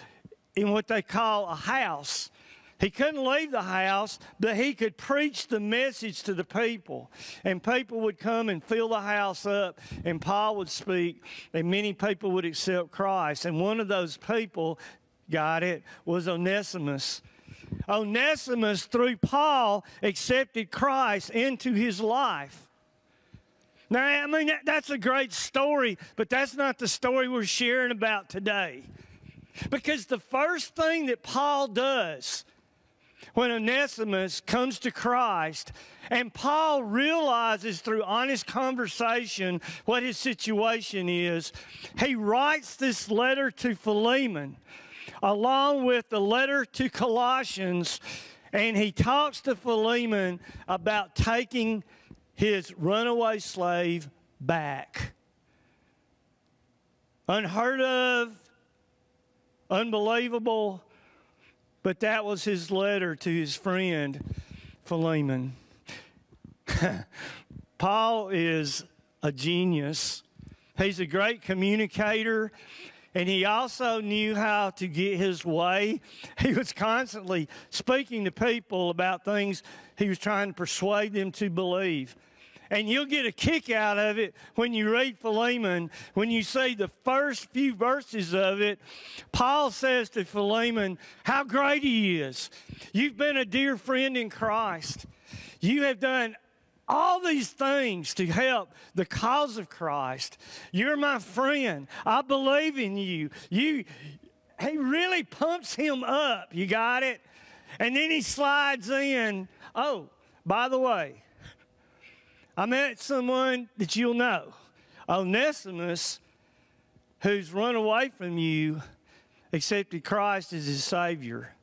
in what they call a house. He couldn't leave the house, but he could preach the message to the people. And people would come and fill the house up, and Paul would speak, and many people would accept Christ. And one of those people, got it, was Onesimus. Onesimus, through Paul, accepted Christ into his life. Now, I mean, that, that's a great story, but that's not the story we're sharing about today. Because the first thing that Paul does when Onesimus comes to Christ, and Paul realizes through honest conversation what his situation is, he writes this letter to Philemon along with the letter to Colossians, and he talks to Philemon about taking his runaway slave back. Unheard of, unbelievable, but that was his letter to his friend Philemon. Paul is a genius. He's a great communicator, and he also knew how to get his way. He was constantly speaking to people about things he was trying to persuade them to believe. And you'll get a kick out of it when you read Philemon. When you see the first few verses of it, Paul says to Philemon how great he is. You've been a dear friend in Christ. You have done all these things to help the cause of Christ. You're my friend. I believe in you. You he really pumps him up. You got it? And then he slides in, "Oh, by the way, I met someone that you'll know, Onesimus, who's run away from you, accepted Christ as his Savior.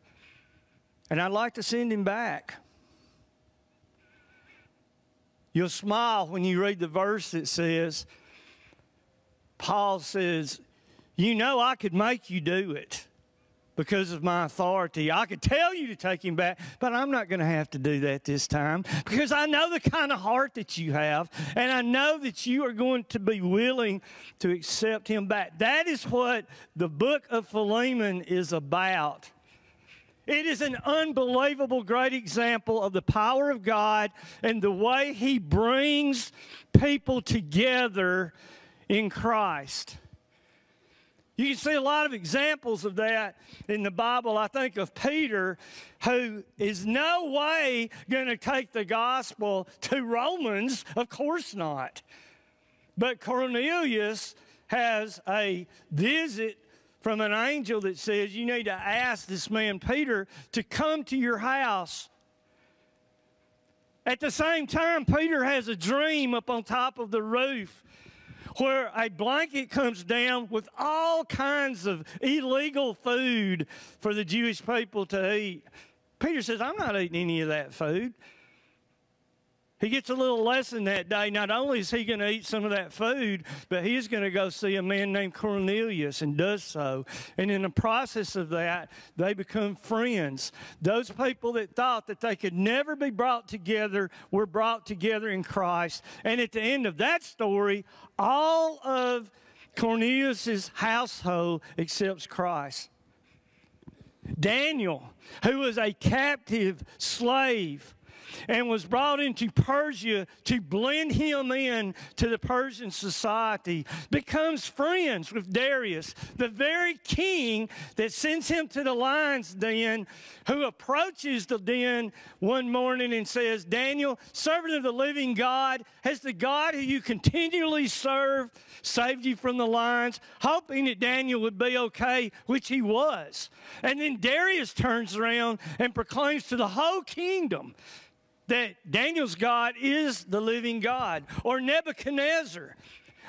And I'd like to send him back. You'll smile when you read the verse that says, Paul says, You know, I could make you do it because of my authority. I could tell you to take him back, but I'm not going to have to do that this time because I know the kind of heart that you have, and I know that you are going to be willing to accept him back. That is what the book of Philemon is about. It is an unbelievable great example of the power of God and the way He brings people together in Christ. You can see a lot of examples of that in the Bible. I think of Peter, who is no way going to take the gospel to Romans. Of course not. But Cornelius has a visit from an angel that says, You need to ask this man Peter to come to your house. At the same time, Peter has a dream up on top of the roof where a blanket comes down with all kinds of illegal food for the Jewish people to eat. Peter says, I'm not eating any of that food. He gets a little lesson that day. Not only is he going to eat some of that food, but he's going to go see a man named Cornelius and does so. And in the process of that, they become friends. Those people that thought that they could never be brought together were brought together in Christ. And at the end of that story, all of Cornelius's household accepts Christ. Daniel, who was a captive slave, and was brought into Persia to blend him in to the Persian society, becomes friends with Darius, the very king that sends him to the lion's den, who approaches the den one morning and says, Daniel, servant of the living God, has the God who you continually serve saved you from the lions? Hoping that Daniel would be okay, which he was. And then Darius turns around and proclaims to the whole kingdom that Daniel's God is the living God, or Nebuchadnezzar,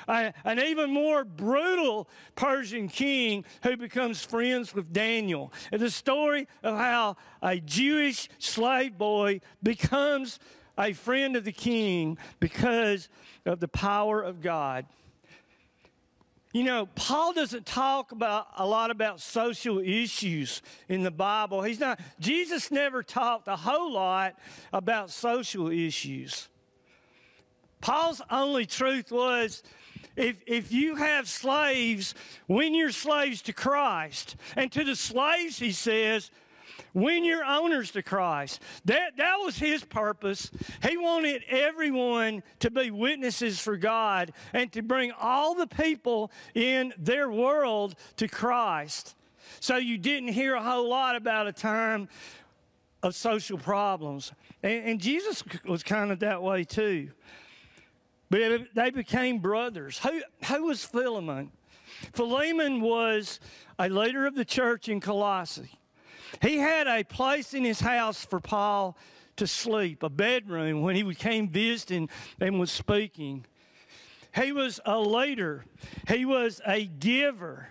uh, an even more brutal Persian king who becomes friends with Daniel. And the story of how a Jewish slave boy becomes a friend of the king because of the power of God. You know, Paul doesn't talk about a lot about social issues in the Bible. He's not Jesus never talked a whole lot about social issues. Paul's only truth was if, if you have slaves, when you're slaves to Christ. And to the slaves, he says, win your owners to Christ. That, that was his purpose. He wanted everyone to be witnesses for God and to bring all the people in their world to Christ. So you didn't hear a whole lot about a time of social problems. And, and Jesus was kind of that way too. But they became brothers. Who, who was Philemon? Philemon was a leader of the church in Colossae. He had a place in his house for Paul to sleep, a bedroom when he came visiting and was speaking. He was a leader, he was a giver.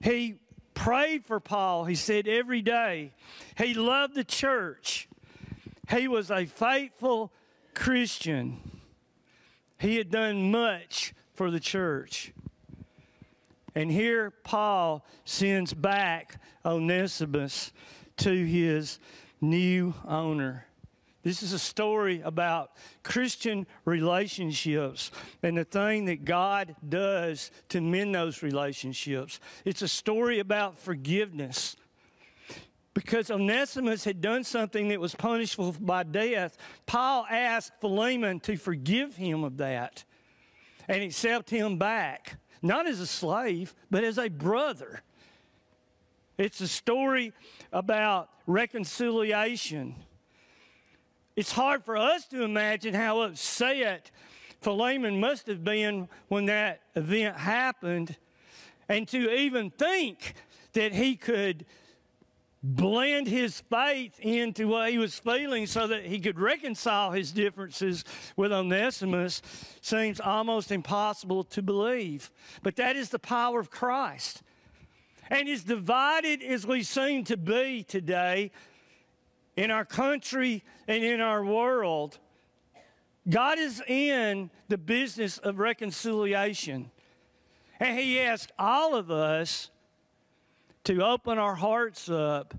He prayed for Paul, he said, every day. He loved the church. He was a faithful Christian. He had done much for the church. And here Paul sends back Onesimus to his new owner. This is a story about Christian relationships and the thing that God does to mend those relationships. It's a story about forgiveness. Because Onesimus had done something that was punishable by death, Paul asked Philemon to forgive him of that and accept him back, not as a slave, but as a brother. It's a story about reconciliation. It's hard for us to imagine how upset Philemon must have been when that event happened, and to even think that he could blend his faith into what he was feeling so that he could reconcile his differences with Onesimus seems almost impossible to believe. But that is the power of Christ. And as divided as we seem to be today in our country and in our world, God is in the business of reconciliation. And He asks all of us to open our hearts up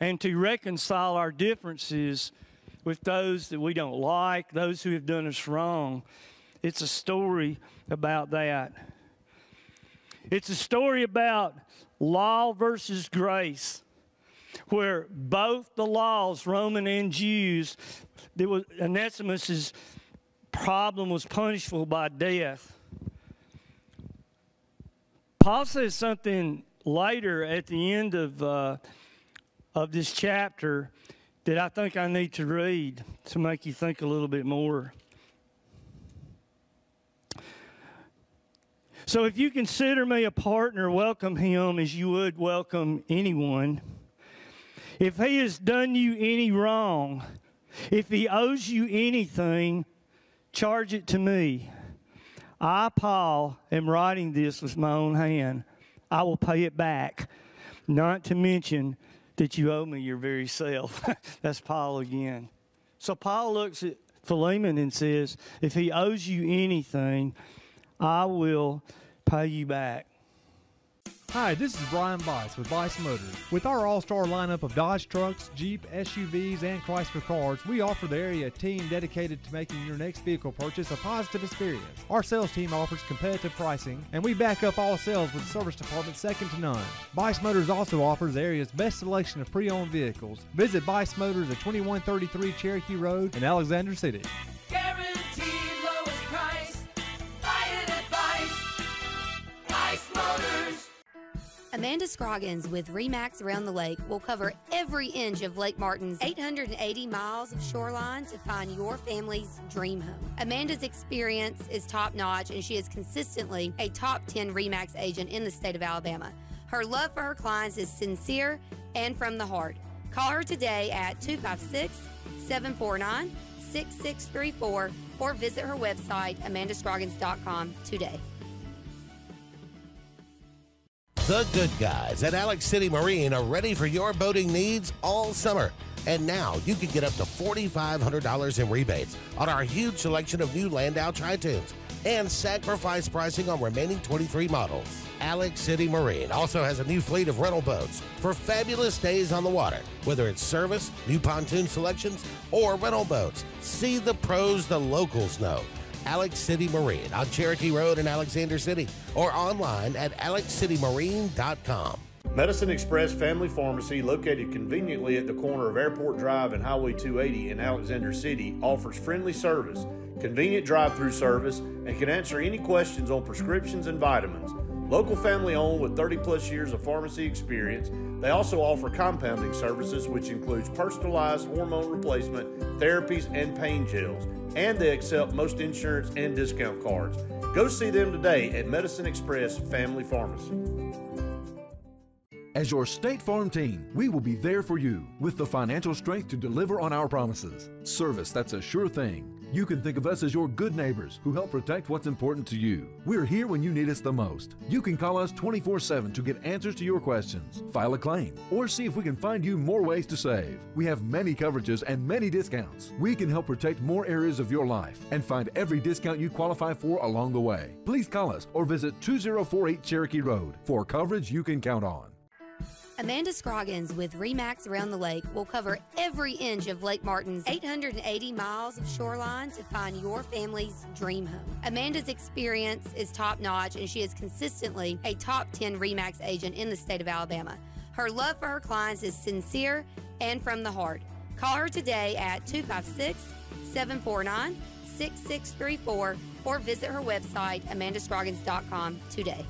and to reconcile our differences with those that we don't like, those who have done us wrong. It's a story about that. It's a story about law versus grace, where both the laws, Roman and Jews, there was Onesimus's problem was punishable by death. Paul says something later at the end of uh, of this chapter that I think I need to read to make you think a little bit more. So, if you consider me a partner, welcome him as you would welcome anyone. If he has done you any wrong, if he owes you anything, charge it to me. I, Paul, am writing this with my own hand. I will pay it back. Not to mention that you owe me your very self. That's Paul again. So Paul looks at Philemon and says, If he owes you anything, I will pay you back. Hi, this is Brian Bice with Bice Motors. With our all-star lineup of Dodge trucks, Jeep, SUVs, and Chrysler cars, we offer the area a team dedicated to making your next vehicle purchase a positive experience. Our sales team offers competitive pricing, and we back up all sales with service department second to none. Bice Motors also offers the area's best selection of pre-owned vehicles. Visit Bice Motors at 2133 Cherokee Road in Alexander City. Guaranteed lowest price. Buy it at Motors. Amanda Scroggins with Remax Around the Lake will cover every inch of Lake Martin's 880 miles of shoreline to find your family's dream home. Amanda's experience is top notch and she is consistently a top 10 Remax agent in the state of Alabama. Her love for her clients is sincere and from the heart. Call her today at 256 749 6634 or visit her website, amandascroggins.com today. The good guys at Alex City Marine are ready for your boating needs all summer. And now you can get up to $4,500 in rebates on our huge selection of new Landau Tritoons and sacrifice pricing on remaining 23 models. Alex City Marine also has a new fleet of rental boats for fabulous days on the water, whether it's service, new pontoon selections, or rental boats. See the pros the locals know. Alex City Marine on Cherokee Road in Alexander City or online at alexcitymarine.com. Medicine Express Family Pharmacy, located conveniently at the corner of Airport Drive and Highway 280 in Alexander City, offers friendly service, convenient drive through service, and can answer any questions on prescriptions and vitamins. Local family owned with 30 plus years of pharmacy experience, they also offer compounding services, which includes personalized hormone replacement, therapies, and pain gels. And they accept most insurance and discount cards. Go see them today at Medicine Express Family Pharmacy. As your State Farm team, we will be there for you with the financial strength to deliver on our promises. Service that's a sure thing. You can think of us as your good neighbors who help protect what's important to you. We're here when you need us the most. You can call us 24 7 to get answers to your questions, file a claim, or see if we can find you more ways to save. We have many coverages and many discounts. We can help protect more areas of your life and find every discount you qualify for along the way. Please call us or visit 2048 Cherokee Road for coverage you can count on. Amanda Scroggins with Remax Around the Lake will cover every inch of Lake Martin's 880 miles of shoreline to find your family's dream home. Amanda's experience is top notch and she is consistently a top 10 Remax agent in the state of Alabama. Her love for her clients is sincere and from the heart. Call her today at 256 749 6634 or visit her website, amandascroggins.com today.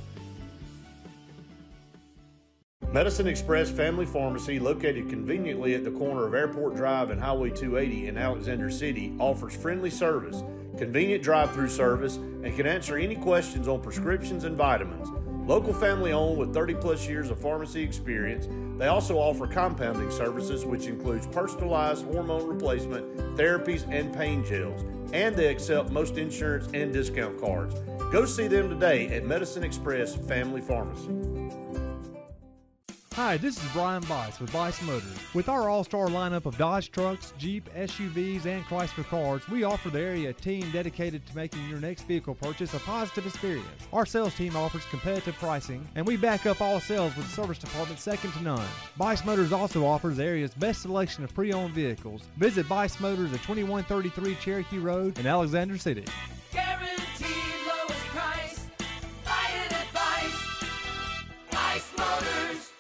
Medicine Express Family Pharmacy, located conveniently at the corner of Airport Drive and Highway 280 in Alexander City, offers friendly service, convenient drive through service, and can answer any questions on prescriptions and vitamins. Local family owned with 30 plus years of pharmacy experience, they also offer compounding services, which includes personalized hormone replacement, therapies, and pain gels. And they accept most insurance and discount cards. Go see them today at Medicine Express Family Pharmacy. Hi, this is Brian Bice with Bice Motors. With our all-star lineup of Dodge trucks, Jeep, SUVs, and Chrysler cars, we offer the area a team dedicated to making your next vehicle purchase a positive experience. Our sales team offers competitive pricing, and we back up all sales with service department second to none. Bice Motors also offers the area's best selection of pre-owned vehicles. Visit Bice Motors at 2133 Cherokee Road in Alexander City. Guaranteed lowest price. Buy it at Bice. Bice Motors.